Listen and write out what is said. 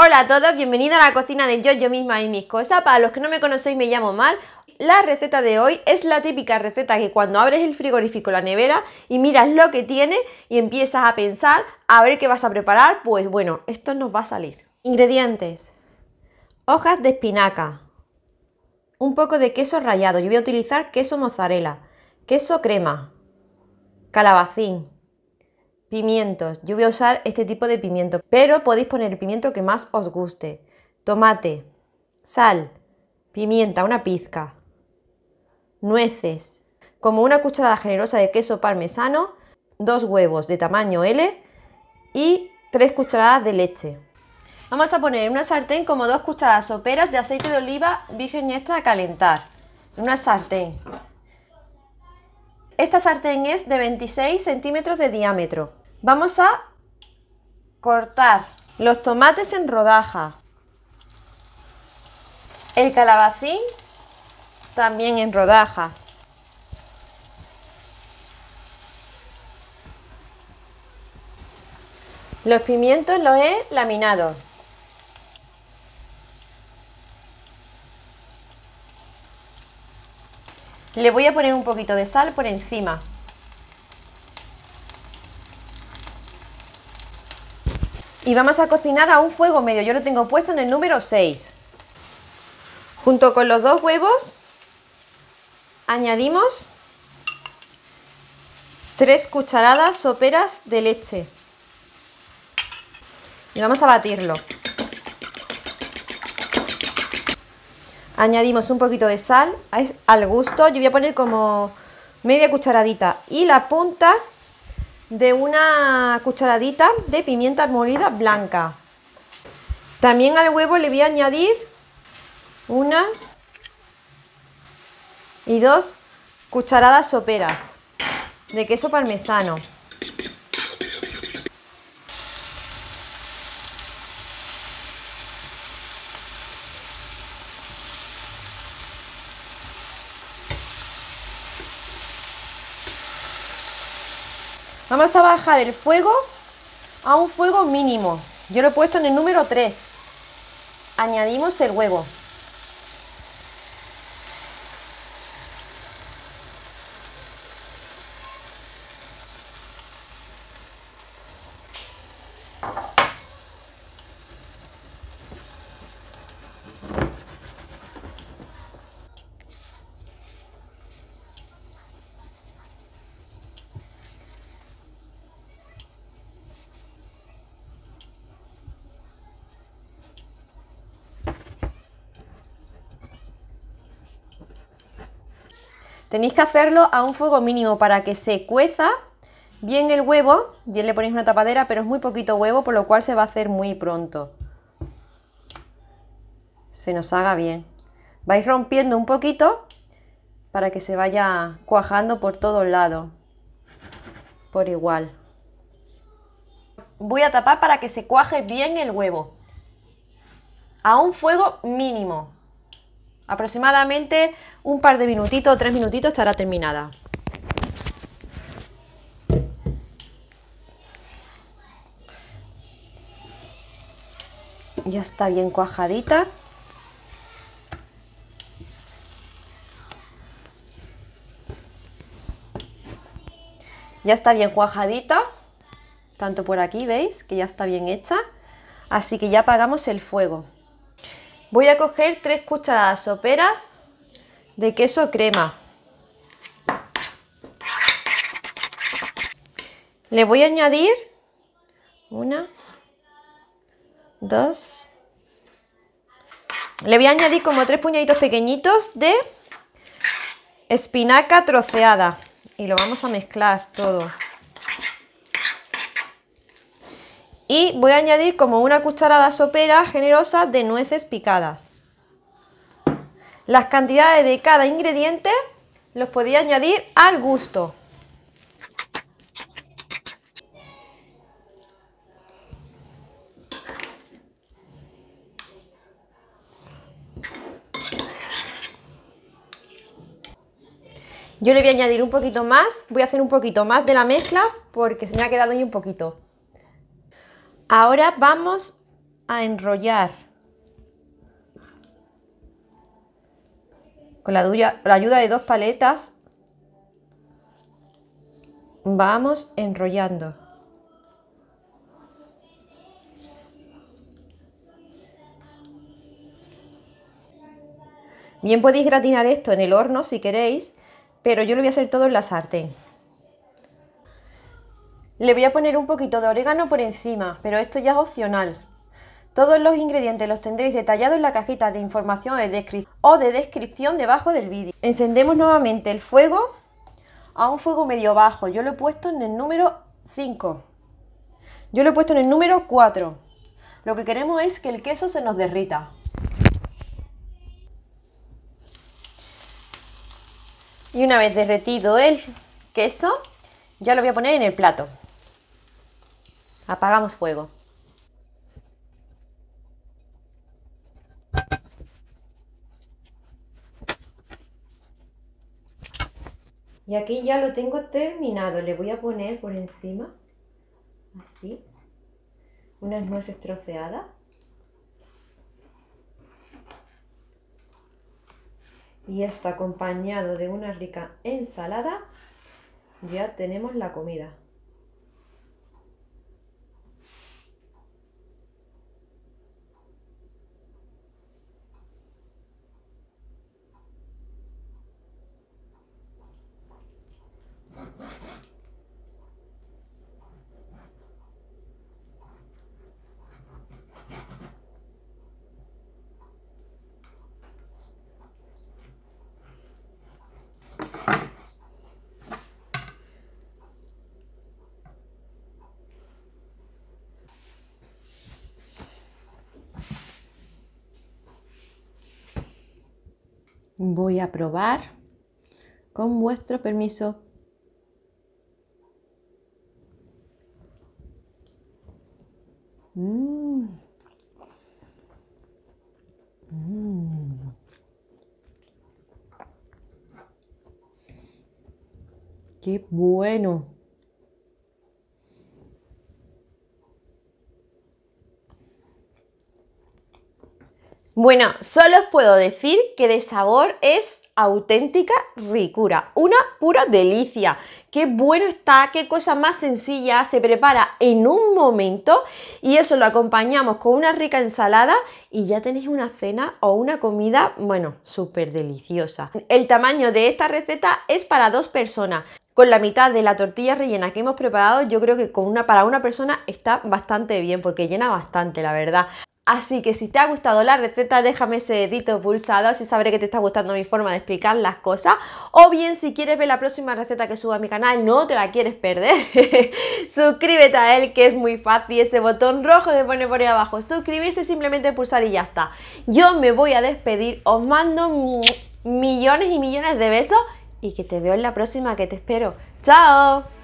Hola a todos, bienvenidos a la cocina de yo, yo misma y mis cosas. Para los que no me conocéis me llamo Mar. La receta de hoy es la típica receta que cuando abres el frigorífico, la nevera y miras lo que tiene y empiezas a pensar a ver qué vas a preparar, pues bueno, esto nos va a salir. Ingredientes. Hojas de espinaca. Un poco de queso rallado. Yo voy a utilizar queso mozzarella. Queso crema. Calabacín Pimientos. Yo voy a usar este tipo de pimiento, pero podéis poner el pimiento que más os guste. Tomate, sal, pimienta, una pizca, nueces, como una cucharada generosa de queso parmesano, dos huevos de tamaño L y tres cucharadas de leche. Vamos a poner en una sartén como dos cucharadas soperas de aceite de oliva virgen extra a calentar. una sartén. Esta sartén es de 26 centímetros de diámetro. Vamos a cortar los tomates en rodaja. El calabacín también en rodaja. Los pimientos los he laminado. Le voy a poner un poquito de sal por encima. Y vamos a cocinar a un fuego medio. Yo lo tengo puesto en el número 6. Junto con los dos huevos añadimos 3 cucharadas soperas de leche. Y vamos a batirlo. Añadimos un poquito de sal al gusto. Yo voy a poner como media cucharadita. Y la punta de una cucharadita de pimienta molida blanca. También al huevo le voy a añadir una y dos cucharadas soperas de queso parmesano. Vamos a bajar el fuego a un fuego mínimo. Yo lo he puesto en el número 3. Añadimos el huevo. Tenéis que hacerlo a un fuego mínimo para que se cueza bien el huevo. Bien le ponéis una tapadera, pero es muy poquito huevo, por lo cual se va a hacer muy pronto. Se nos haga bien. Vais rompiendo un poquito para que se vaya cuajando por todos lados. Por igual. Voy a tapar para que se cuaje bien el huevo. A un fuego mínimo. Aproximadamente un par de minutitos o tres minutitos estará terminada. Ya está bien cuajadita. Ya está bien cuajadita. Tanto por aquí, ¿veis? Que ya está bien hecha. Así que ya apagamos el fuego. Voy a coger tres cucharadas soperas de queso crema. Le voy a añadir una, dos. Le voy a añadir como tres puñaditos pequeñitos de espinaca troceada y lo vamos a mezclar todo. Y voy a añadir como una cucharada sopera generosa de nueces picadas. Las cantidades de cada ingrediente los podéis añadir al gusto. Yo le voy a añadir un poquito más, voy a hacer un poquito más de la mezcla porque se me ha quedado ahí un poquito. Ahora vamos a enrollar con la, ayuda de dos paletas. Vamos enrollando. Bien podéis gratinar esto en el horno si queréis, pero yo lo voy a hacer todo en la sartén. Le voy a poner un poquito de orégano por encima, pero esto ya es opcional. Todos los ingredientes los tendréis detallados en la cajita de información o de descripción debajo del vídeo. Encendemos nuevamente el fuego a un fuego medio bajo. Yo lo he puesto en el número 5. Yo lo he puesto en el número 4. Lo que queremos es que el queso se nos derrita. Y una vez derretido el queso, ya lo voy a poner en el plato. Apagamos fuego. Y aquí ya lo tengo terminado. Le voy a poner por encima, así, unas nueces troceadas. Y esto acompañado de una rica ensalada, ya tenemos la comida. Voy a probar con vuestro permiso. Mm. Mm. Qué bueno. Bueno, solo os puedo decir que de sabor es auténtica ricura, una pura delicia. Qué bueno está, qué cosa más sencilla, se prepara en un momento y eso lo acompañamos con una rica ensalada y ya tenéis una cena o una comida, bueno, súper deliciosa. El tamaño de esta receta es para dos personas. Con la mitad de la tortilla rellena que hemos preparado, yo creo que una, para una persona está bastante bien porque llena bastante, la verdad. Así que si te ha gustado la receta, déjame ese dedito pulsado, así sabré que te está gustando mi forma de explicar las cosas. O bien, si quieres ver la próxima receta que suba a mi canal, no te la quieres perder, suscríbete a él, que es muy fácil, ese botón rojo que pone por ahí abajo, suscribirse, simplemente pulsar y ya está. Yo me voy a despedir, os mando millones y millones de besos y que te veo en la próxima, que te espero. ¡Chao!